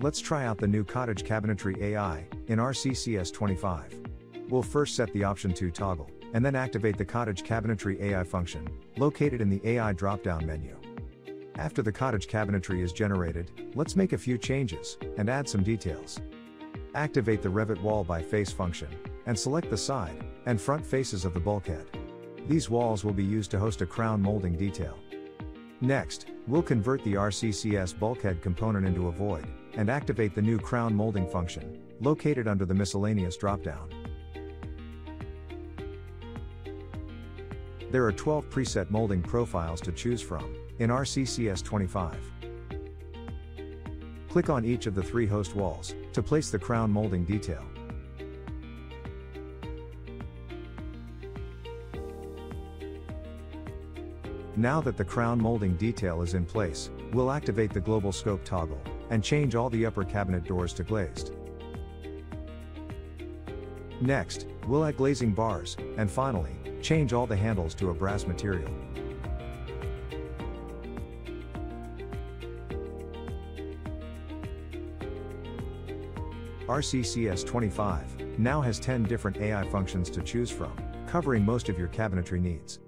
Let's try out the new Cottage Cabinetry AI in RCCS 25. We'll first set the option 2 toggle, and then activate the Cottage Cabinetry AI function, located in the AI drop-down menu. After the cottage cabinetry is generated, let's make a few changes and add some details. Activate the Revit wall by face function and select the side and front faces of the bulkhead. These walls will be used to host a crown molding detail. Next, we'll convert the RCCS bulkhead component into a void and activate the new crown molding function, located under the miscellaneous dropdown. There are 12 preset molding profiles to choose from in RCCS 25. Click on each of the three host walls to place the crown molding detail. Now that the crown molding detail is in place, we'll activate the global scope toggle and change all the upper cabinet doors to glazed. Next, we'll add glazing bars, and finally, change all the handles to a brass material. RCCS 25 now has 10 different AI functions to choose from, covering most of your cabinetry needs.